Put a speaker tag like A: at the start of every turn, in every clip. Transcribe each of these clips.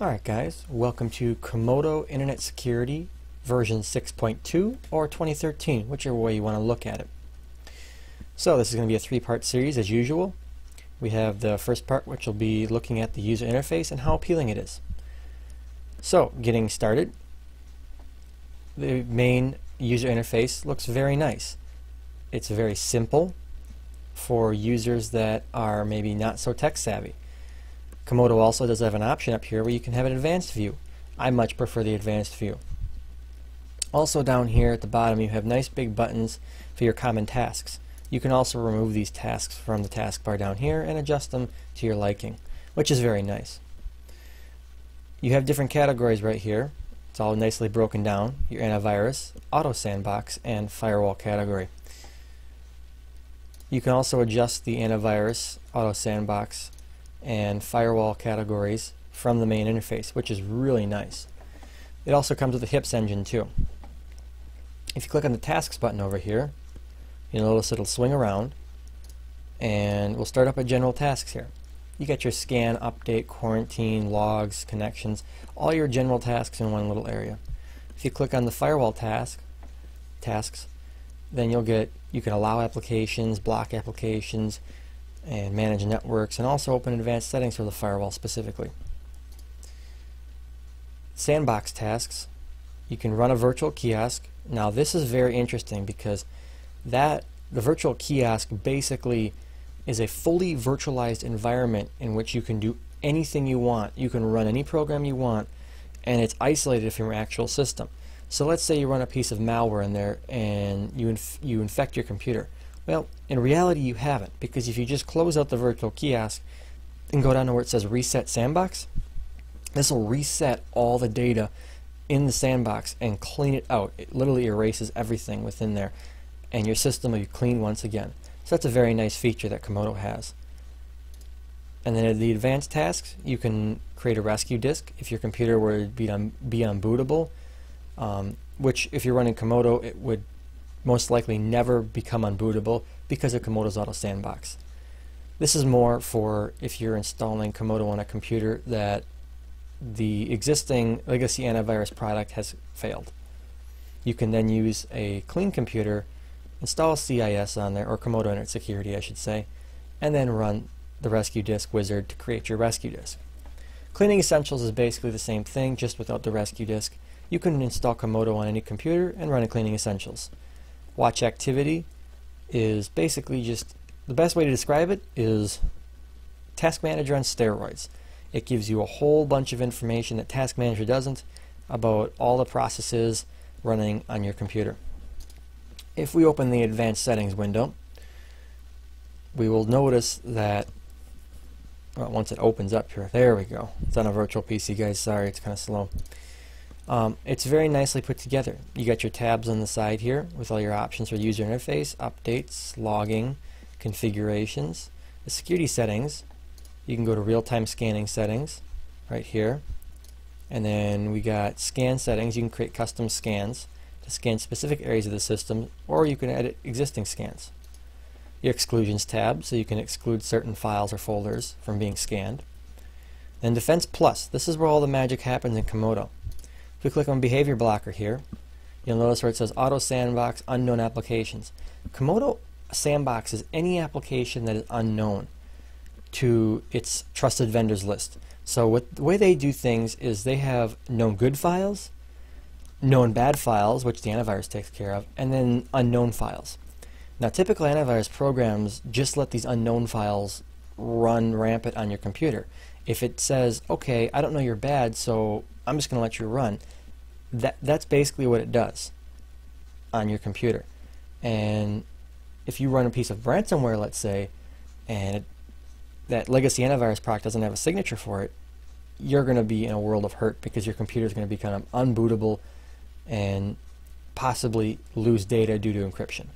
A: Alright guys, welcome to Comodo Internet Security version 6.2 or 2013, whichever way you want to look at it. So this is going to be a three-part series as usual. We have the first part which will be looking at the user interface and how appealing it is. So getting started, the main user interface looks very nice. It's very simple for users that are maybe not so tech savvy. Comodo also does have an option up here where you can have an advanced view. I much prefer the advanced view. Also down here at the bottom you have nice big buttons for your common tasks. You can also remove these tasks from the taskbar down here and adjust them to your liking, which is very nice. You have different categories right here. It's all nicely broken down. Your antivirus, auto sandbox, and firewall category. You can also adjust the antivirus, auto sandbox, and firewall categories from the main interface, which is really nice. It also comes with a HIPS engine too. If you click on the tasks button over here, you'll notice it'll swing around and we'll start up at general tasks here. You get your scan, update, quarantine, logs, connections, all your general tasks in one little area. If you click on the firewall task, tasks, then you'll get, you can allow applications, block applications, and manage networks and also open advanced settings for the firewall specifically. Sandbox tasks, you can run a virtual kiosk. Now this is very interesting because that the virtual kiosk basically is a fully virtualized environment in which you can do anything you want. You can run any program you want and it's isolated from your actual system. So let's say you run a piece of malware in there and you, inf you infect your computer. Well, in reality you haven't, because if you just close out the virtual kiosk and go down to where it says Reset Sandbox, this will reset all the data in the sandbox and clean it out. It literally erases everything within there, and your system will be clean once again. So that's a very nice feature that Comodo has. And then in the advanced tasks, you can create a rescue disk if your computer were to be, un be unbootable, um, which if you're running Comodo, it would most likely never become unbootable because of Comodo's Auto Sandbox. This is more for if you're installing Comodo on a computer that the existing legacy antivirus product has failed. You can then use a clean computer, install CIS on there, or Comodo Internet Security I should say, and then run the Rescue Disk wizard to create your Rescue Disk. Cleaning Essentials is basically the same thing, just without the Rescue Disk. You can install Comodo on any computer and run a Cleaning Essentials. Watch activity is basically just the best way to describe it is Task Manager on steroids. It gives you a whole bunch of information that Task Manager doesn't about all the processes running on your computer. If we open the advanced settings window, we will notice that well, once it opens up here, there we go. It's on a virtual PC, guys. Sorry, it's kind of slow. Um, it's very nicely put together. You got your tabs on the side here with all your options for user interface, updates, logging, configurations, the security settings. You can go to real-time scanning settings right here. And then we got scan settings. You can create custom scans to scan specific areas of the system or you can edit existing scans. Your exclusions tab so you can exclude certain files or folders from being scanned. Then Defense Plus. This is where all the magic happens in Comodo. If we click on Behavior Blocker here, you'll notice where it says Auto Sandbox Unknown Applications. Comodo Sandbox is any application that is unknown to its trusted vendors list. So what, the way they do things is they have known good files, known bad files, which the antivirus takes care of, and then unknown files. Now typical antivirus programs just let these unknown files run rampant on your computer. If it says, okay, I don't know you're bad, so I'm just going to let you run. That that's basically what it does on your computer. And if you run a piece of ransomware, let's say, and it, that legacy antivirus product doesn't have a signature for it, you're going to be in a world of hurt because your computer is going to be kind of unbootable and possibly lose data due to encryption.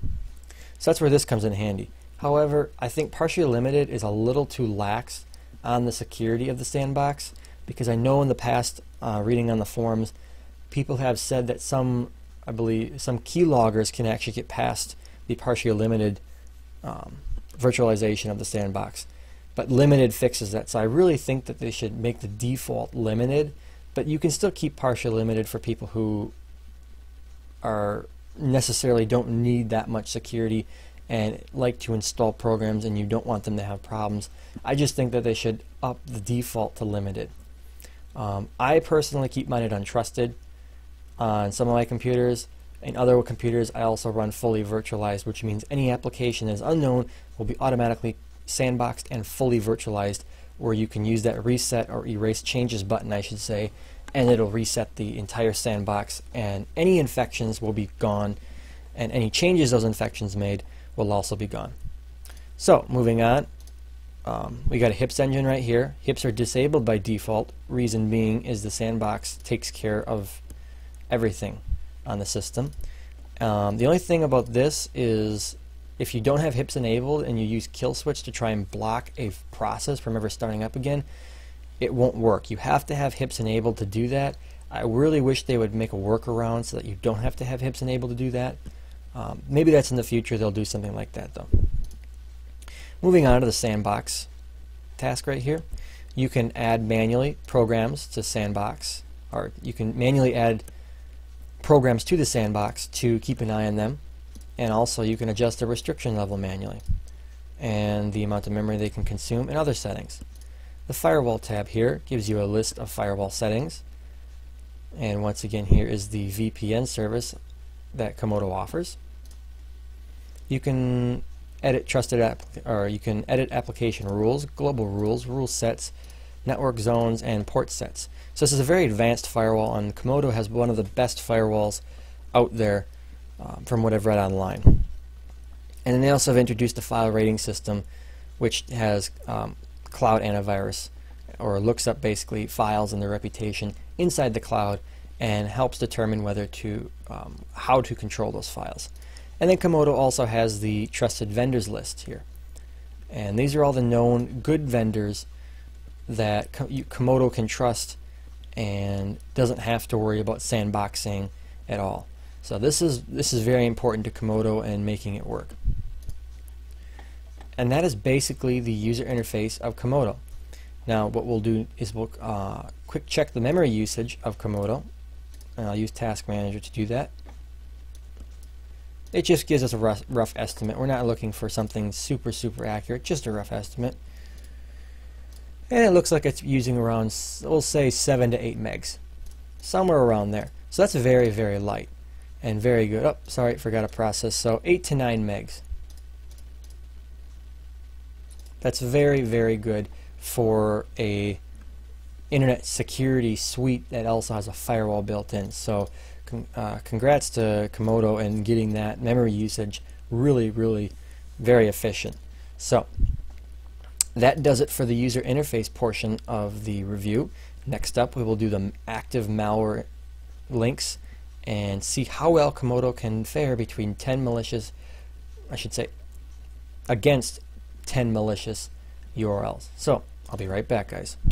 A: So that's where this comes in handy. However, I think partially limited is a little too lax on the security of the sandbox because I know in the past, uh, reading on the forums, people have said that some, I believe, some keyloggers can actually get past the partially limited um, virtualization of the sandbox. but limited fixes that. So I really think that they should make the default limited, but you can still keep partially limited for people who are necessarily don't need that much security and like to install programs and you don't want them to have problems. I just think that they should up the default to limited. Um, I personally keep mine at untrusted on some of my computers. In other computers, I also run fully virtualized, which means any application that is unknown will be automatically sandboxed and fully virtualized, where you can use that reset or erase changes button, I should say, and it'll reset the entire sandbox, and any infections will be gone, and any changes those infections made will also be gone. So, moving on, um, we got a HIPS engine right here. HIPS are disabled by default. Reason being is the sandbox takes care of everything on the system. Um, the only thing about this is if you don't have HIPS enabled and you use kill switch to try and block a process from ever starting up again, it won't work. You have to have HIPS enabled to do that. I really wish they would make a workaround so that you don't have to have HIPS enabled to do that. Um, maybe that's in the future. They'll do something like that though. Moving on to the sandbox task right here. You can add manually programs to sandbox or you can manually add programs to the sandbox to keep an eye on them and also you can adjust the restriction level manually and the amount of memory they can consume and other settings. The firewall tab here gives you a list of firewall settings and once again here is the VPN service that Comodo offers. You can edit trusted app or you can edit application rules, global rules, rule sets, network zones, and port sets. So this is a very advanced firewall, and Comodo has one of the best firewalls out there um, from what I've read online. And then they also have introduced a file rating system, which has um, cloud antivirus, or looks up basically files and their reputation inside the cloud, and helps determine whether to um, how to control those files. And then Comodo also has the trusted vendors list here. And these are all the known good vendors that Comodo can trust and doesn't have to worry about sandboxing at all. So this is this is very important to Comodo and making it work. And that is basically the user interface of Comodo. Now what we'll do is we'll uh, quick check the memory usage of Comodo and I'll use Task Manager to do that. It just gives us a rough, rough estimate. We're not looking for something super super accurate, just a rough estimate. And it looks like it's using around, we'll say 7 to 8 megs. Somewhere around there. So that's very, very light and very good. Oh, sorry, forgot a process. So 8 to 9 megs. That's very, very good for a internet security suite that also has a firewall built in. So uh, congrats to Comodo and getting that memory usage really, really very efficient. So that does it for the user interface portion of the review. Next up, we will do the active malware links and see how well Comodo can fare between 10 malicious, I should say, against 10 malicious URLs. So, I'll be right back, guys.